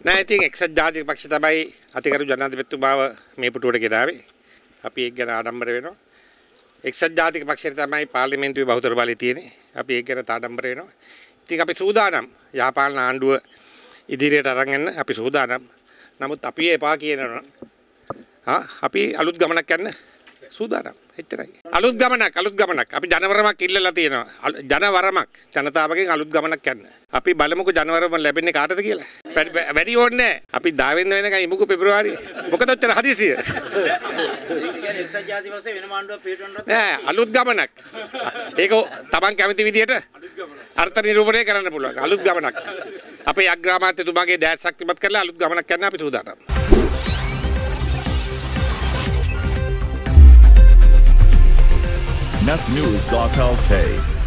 නෑ ඉතින් එක්සත් ජාතික පක්ෂ තමයි අතිකරු ජනාධිපතිතුමාව මේ පුටුවට ගෙනාවේ. අපි ඒක ගැන ආඩම්බර වෙනවා. එක්සත් ජාතික පක්ෂයට තමයි පාර්ලිමේන්තුවේ බහුතර බලය තියෙන්නේ. අපි ඒක ගැන ආඩම්බර වෙනවා. ඉතින් අපි සූදානම් යහපාලන ආණ්ඩුව ඉදිරියට අරන් යන්න අපි සූදානම්. නමුත් අපි එපා කියනවා. ආ අපි අලුත් ගමනක් යන්න සූදානම්. එච්චරයි. අලුත් ගමනක් අලුත් ගමනක්. අපි ජනවරමක් ඉල්ලලා තියෙනවා. අලු- ජනවරමක් ජනතාවගෙන් අලුත් ගමනක් යන්න. අපි බලමුකෝ ජනවරම ලැබෙන්නේ කාටද කියලා. වැඩි- වැඩි ඕනේ නැහැ. අපි 10 වෙනිදා වෙනකන් ඉමුකෝ පෙබරවාරි. මොකද ඔච්චර හදිසිය? එක්සත් ජාති පස්සේ වෙන මාණ්ඩුවක් පිටවන්නත් නෑ අලුත් ගමනක්. ඒක තමන් කැමති විදියට අර්ථ නිරූපණය කරන්න පුළුවන්. අලුත් ගමනක්. අපේ අග්‍රාමාත්‍යතුමාගේ දෑත් ශක්තිමත් කරලා අලුත් ගමනක් යන්න අපි සූදානම්. netnews.lk